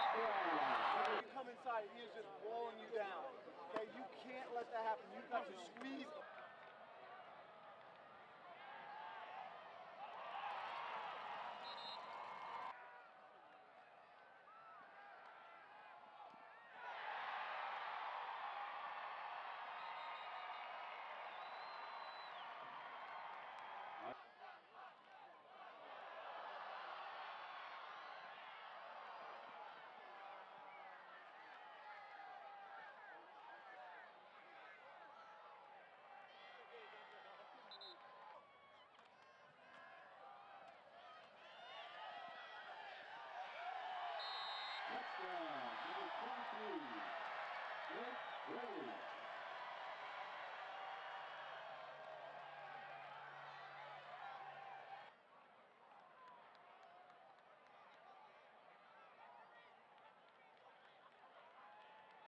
When you come inside, he is just blowing you down. Okay, you can't let that happen. You've got to squeeze. Touchdown, number 23, Blake Ray.